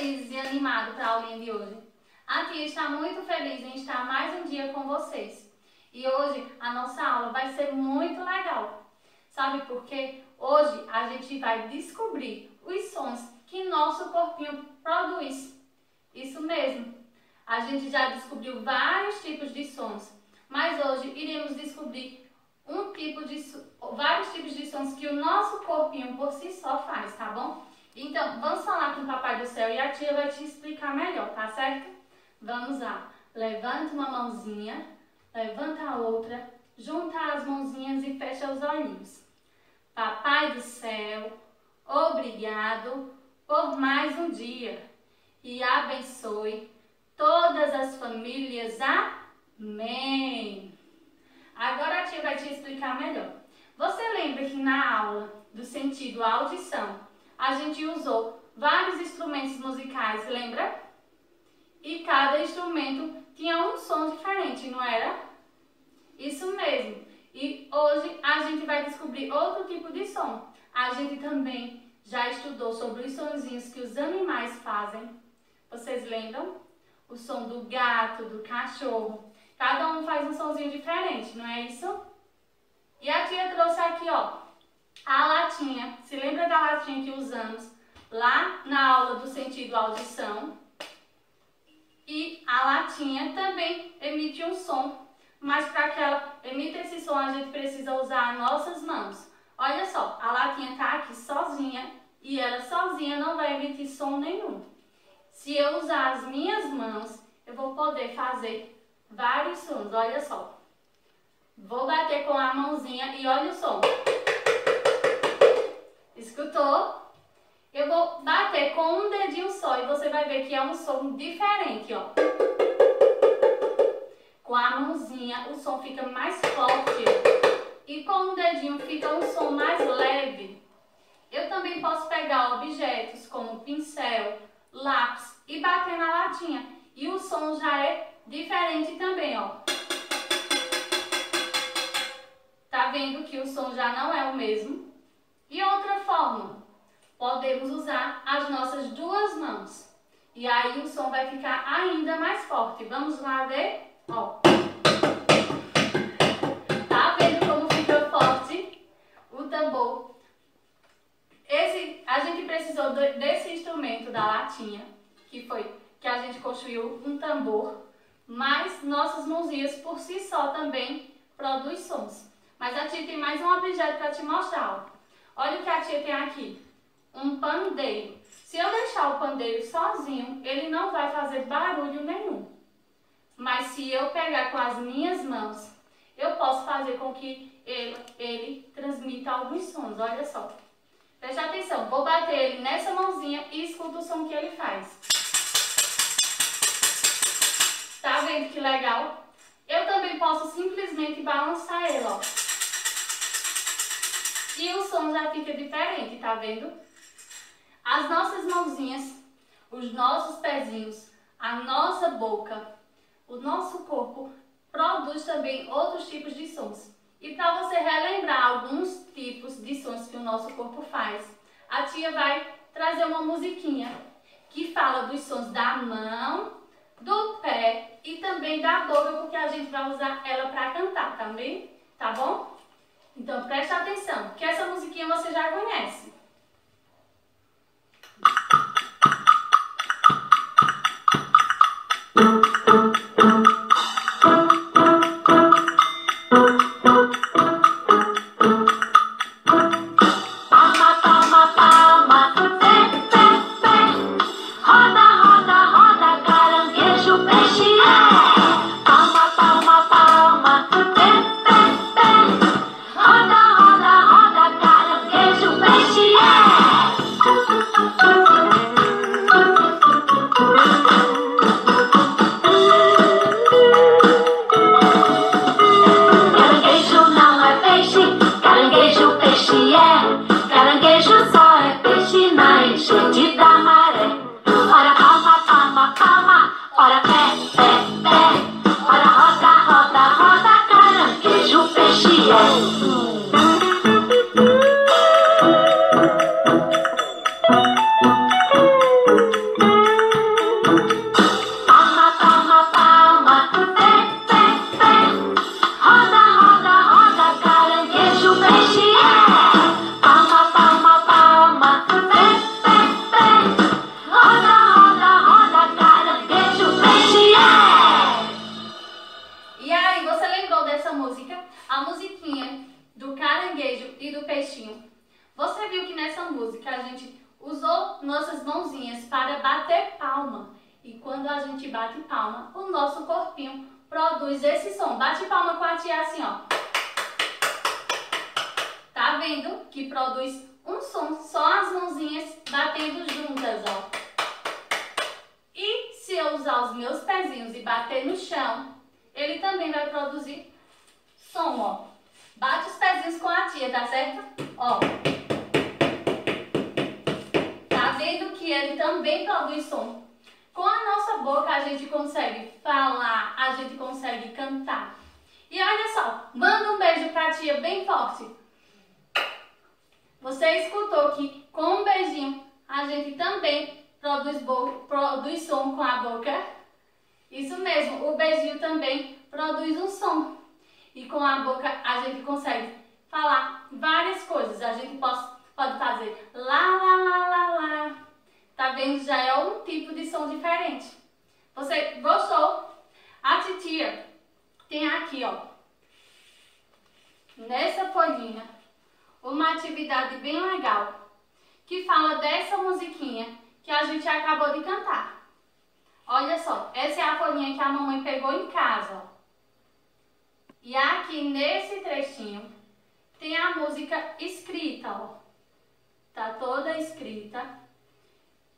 felizes e animados para a aulinha de hoje? A tia está muito feliz em estar mais um dia com vocês. E hoje a nossa aula vai ser muito legal. Sabe por quê? Hoje a gente vai descobrir os sons que nosso corpinho produz. Isso mesmo. A gente já descobriu vários tipos de sons, mas hoje iremos descobrir um tipo de vários tipos de sons que o nosso corpinho por si só faz, tá bom? Então, vamos falar com o Papai do Céu e a tia vai te explicar melhor, tá certo? Vamos lá. Levanta uma mãozinha, levanta a outra, junta as mãozinhas e fecha os olhinhos. Papai do Céu, obrigado por mais um dia e abençoe todas as famílias. Amém. Agora a tia vai te explicar melhor. Você lembra que na aula do sentido audição, a gente usou vários instrumentos musicais, lembra? E cada instrumento tinha um som diferente, não era? Isso mesmo. E hoje a gente vai descobrir outro tipo de som. A gente também já estudou sobre os sonzinhos que os animais fazem. Vocês lembram? O som do gato, do cachorro. Cada um faz um sonzinho diferente, não é isso? E a tia trouxe aqui, ó, a latinha. Se lembra da latinha que usamos lá na aula do sentido audição? E a latinha também emite um som, mas para que ela emita esse som a gente precisa usar as nossas mãos. Olha só, a latinha está aqui sozinha e ela sozinha não vai emitir som nenhum. Se eu usar as minhas mãos, eu vou poder fazer vários sons. Olha só. Vou bater com a mãozinha e olha o som. Escutou? Eu vou bater com um dedinho só e você vai ver que é um som diferente, ó. Com a mãozinha o som fica mais forte e com o dedinho fica um som mais leve. Eu também posso pegar objetos como pincel, lápis e bater na latinha e o som já é diferente também, ó. Tá vendo que o som já não é o mesmo? E outra forma, podemos usar as nossas duas mãos. E aí o som vai ficar ainda mais forte. Vamos lá ver? Ó. Tá vendo como fica forte o tambor? Esse, a gente precisou desse instrumento da latinha, que foi que a gente construiu um tambor, mas nossas mãozinhas por si só também produz sons. Mas a tia tem mais um objeto para te mostrar. Olha o que a tia tem aqui. Um pandeiro. Se eu deixar o pandeiro sozinho, ele não vai fazer barulho nenhum. Mas se eu pegar com as minhas mãos, eu posso fazer com que ele, ele transmita alguns sons. Olha só. Preste atenção. Vou bater ele nessa mãozinha e escuta o som que ele faz. Tá vendo que legal? Eu também posso simplesmente balançar ele, ó e o som já fica diferente, tá vendo? As nossas mãozinhas, os nossos pezinhos, a nossa boca, o nosso corpo produz também outros tipos de sons. E para você relembrar alguns tipos de sons que o nosso corpo faz, a tia vai trazer uma musiquinha que fala dos sons da mão, do pé e também da boca, porque a gente vai usar ela para cantar também, tá bom? Então preste atenção, que essa musiquinha você já conhece. 啊 essa música, a musiquinha do caranguejo e do peixinho, você viu que nessa música a gente usou nossas mãozinhas para bater palma. E quando a gente bate palma, o nosso corpinho produz esse som. Bate palma com a tia assim, ó. Tá vendo que produz um som, só as mãozinhas batendo juntas, ó. E se eu usar os meus pezinhos e bater no chão, ele também vai produzir som, ó. Bate os pezinhos com a tia, tá certo? Ó. Tá vendo que ele também produz som? Com a nossa boca a gente consegue falar, a gente consegue cantar. E olha só, manda um beijo pra tia bem forte. Você escutou que com um beijinho a gente também produz, produz som com a boca? Isso mesmo, o beijinho também produz um som. E com a boca a gente consegue falar várias coisas. A gente pode, pode fazer lá, lá, lá, lá, lá. Tá vendo? Já é um tipo de som diferente. Você gostou? A titia tem aqui, ó, nessa folhinha, uma atividade bem legal que fala dessa musiquinha que a gente acabou de cantar. Olha só, essa é a folhinha que a mamãe pegou em casa, ó. E aqui nesse trechinho tem a música escrita, ó. Tá toda escrita.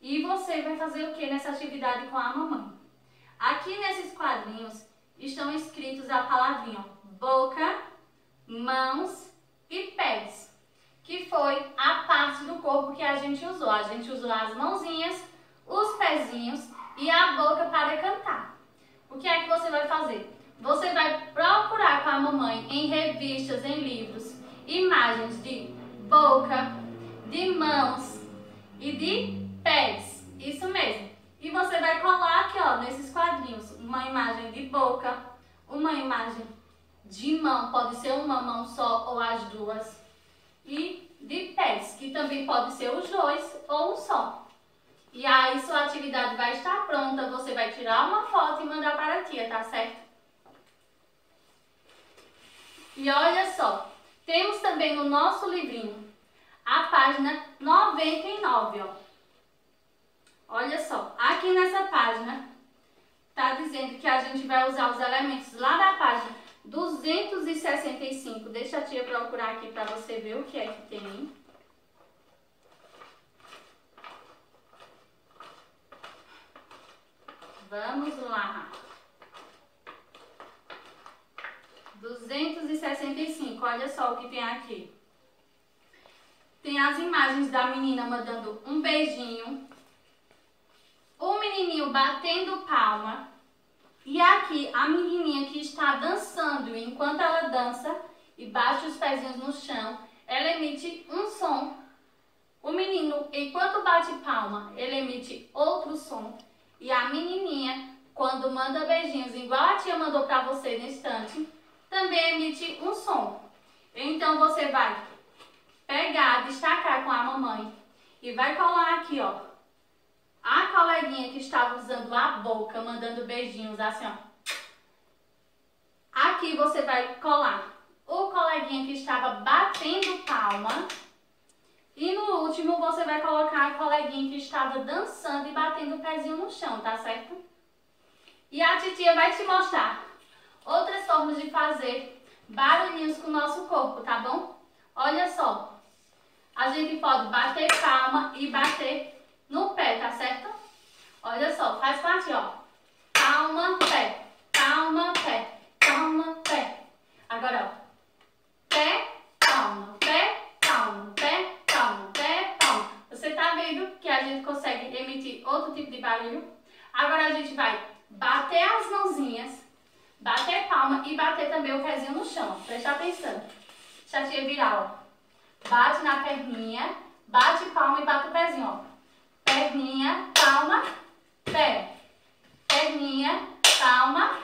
E você vai fazer o que nessa atividade com a mamãe? Aqui nesses quadrinhos estão escritos a palavrinha ó, boca, mãos e pés, que foi a parte do corpo que a gente usou. A gente usou as mãozinhas, os pezinhos e a boca para cantar. O que é que você vai fazer? Você vai procurar com a mamãe em revistas, em livros, imagens de boca, de mãos e de pés. Isso mesmo. E você vai colar aqui, ó, nesses quadrinhos, uma imagem de boca, uma imagem de mão, pode ser uma mão só ou as duas, e de pés, que também pode ser os dois ou um só. E aí sua atividade vai estar pronta, você vai tirar uma foto e mandar para a tia, tá certo? E olha só, temos também no nosso livrinho a página 99, ó. Olha só, aqui nessa página tá dizendo que a gente vai usar os elementos lá da página 265. Deixa a tia procurar aqui para você ver o que é que tem. Vamos lá. 265, olha o que tem aqui. Tem as imagens da menina mandando um beijinho, o menininho batendo palma e aqui a menininha que está dançando. Enquanto ela dança e bate os pezinhos no chão, ela emite um som. O menino, enquanto bate palma, ele emite outro som. E a menininha, quando manda beijinhos, igual a tia mandou para você no instante, também emite um som. Então você vai pegar, destacar com a mamãe e vai colar aqui, ó. A coleguinha que estava usando a boca, mandando beijinhos assim, ó. Aqui você vai colar o coleguinha que estava batendo palma. E no último você vai colocar a coleguinha que estava dançando e batendo o pezinho no chão, tá certo? E a titia vai te mostrar outras formas de fazer barulhinhos com o nosso corpo, tá bom? Olha só, a gente pode bater palma e bater no pé, tá certo? Olha só, faz parte, ó. Palma, pé, palma, pé, palma, pé. Agora, ó. Pé, palma, pé, palma, pé, palma, pé, palma. Você tá vendo que a gente consegue emitir outro tipo de barulho? Agora a gente vai bater as mãozinhas Bater palma e bater também o pezinho no chão. Presta atenção. Deixa a tia virar, ó. Bate na perninha, bate palma e bate o pezinho, ó. Perninha, palma, pé. Perninha, palma,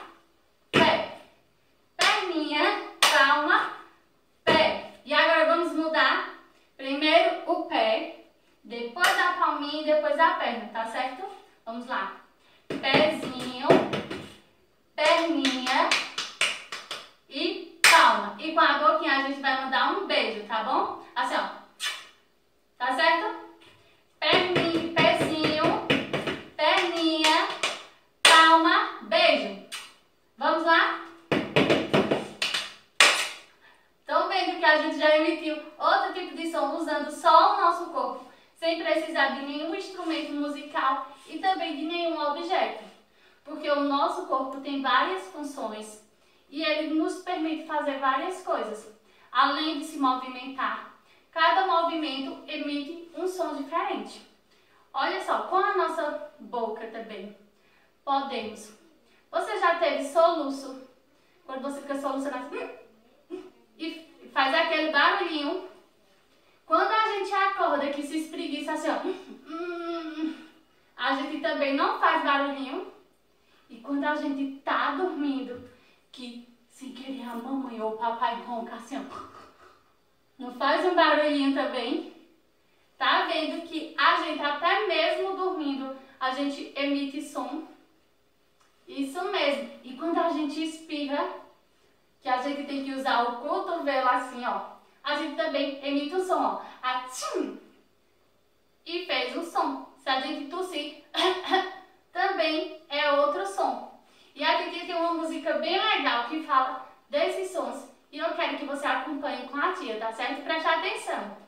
pé. Perninha, palma, pé. E agora vamos mudar. Primeiro o pé, depois a palminha e depois a perna, tá certo? Vamos lá. Pezinho, perninha e palma. E com a boquinha a gente vai mandar um beijo, tá bom? Assim, ó. Tá certo? E ele nos permite fazer várias coisas, além de se movimentar. Cada movimento emite um som diferente. Olha só, com a nossa boca também, podemos. Você já teve soluço? Quando você fica solucionando assim, e faz aquele barulhinho. Quando a gente acorda que se espreguiça assim, ó, a gente também não faz barulhinho. E quando a gente tá dormindo, a mamãe ou o papai ronca assim, ó, não faz um barulhinho também. Tá vendo que a gente, até mesmo dormindo, a gente emite som. Isso mesmo. E quando a gente espirra, que a gente tem que usar o cotovelo assim, ó, a gente também emite o som, ó. Atchim! E fez um som. Se a gente tossir, também é outro som. E aqui tem uma música bem legal que fala desses sons. E eu quero que você acompanhe com a tia, tá certo? Preste atenção.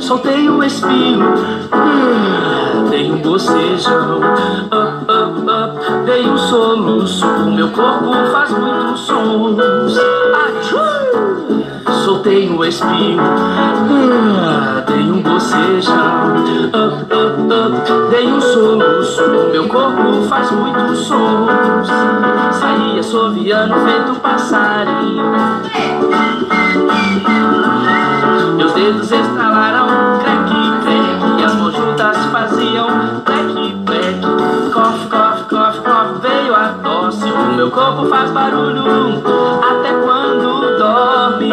Soltei o espinho, hum, dei um bocejão, up, up, up, dei um soluço, o meu corpo faz muitos sons. soltei o espinho, hum, dei um up, dei um soluço, o meu corpo faz muitos sons. Saí assoviando feito um passarinho. Meus dedos estralaram, creque, creque E as mãos juntas faziam pleque, pleque Cof, cof, cof, cof, veio a tosse. O meu corpo faz barulho até quando dorme.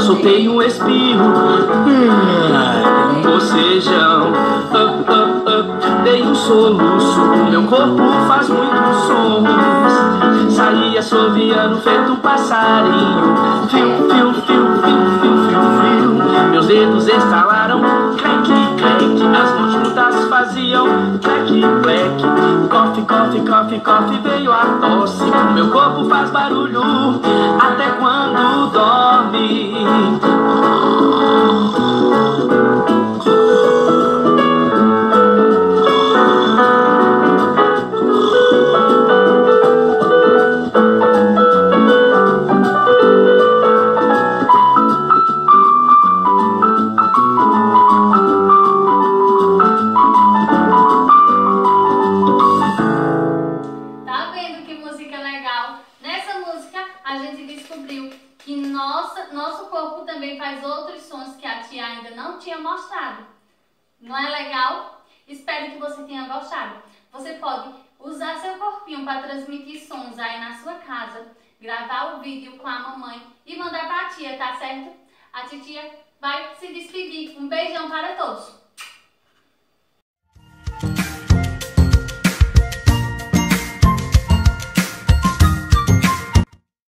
Soltei um espirro, hum, bocejão up, up, dei um soluço. Meu corpo faz muitos sons. Saí assoviando feito um passarinho. Fio, fio, fio, fio, fio, fio Meus dedos estalaram, cleque, cleque As mãos juntas faziam cleque, cleque Coffee, coffee, coffee, coffee, veio a tosse. Meu corpo faz barulho até quando dorme também faz outros sons que a tia ainda não tinha mostrado. Não é legal? Espero que você tenha gostado. Você pode usar seu corpinho para transmitir sons aí na sua casa, gravar o vídeo com a mamãe e mandar para a tia, tá certo? A titia vai se despedir. Um beijão para todos!